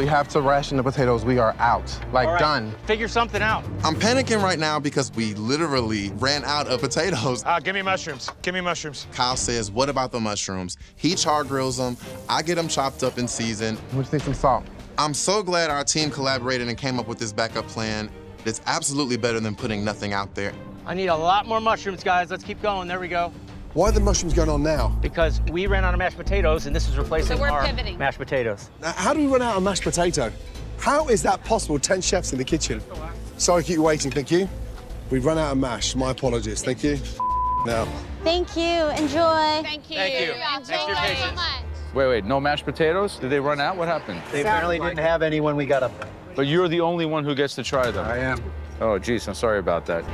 We have to ration the potatoes. We are out. Like, right, done. Figure something out. I'm panicking right now because we literally ran out of potatoes. Uh, give me mushrooms. Give me mushrooms. Kyle says, what about the mushrooms? He char grills them. I get them chopped up in season. We just need some salt. I'm so glad our team collaborated and came up with this backup plan. It's absolutely better than putting nothing out there. I need a lot more mushrooms, guys. Let's keep going. There we go. Why are the mushrooms going on now? Because we ran out of mashed potatoes, and this is replacing So we're our pivoting. mashed potatoes. Now, how do we run out of mashed potato? How is that possible? 10 chefs in the kitchen. Sorry to keep you waiting, thank you. We've run out of mash. My apologies. Thank you. Now. Thank you. Enjoy. Thank you. Thank you. Thank Thanks for your you so much. Wait, wait, no mashed potatoes? Did they run out? What happened? They apparently didn't have any when we got up there. But you're the only one who gets to try them. I am. Oh, geez, I'm sorry about that.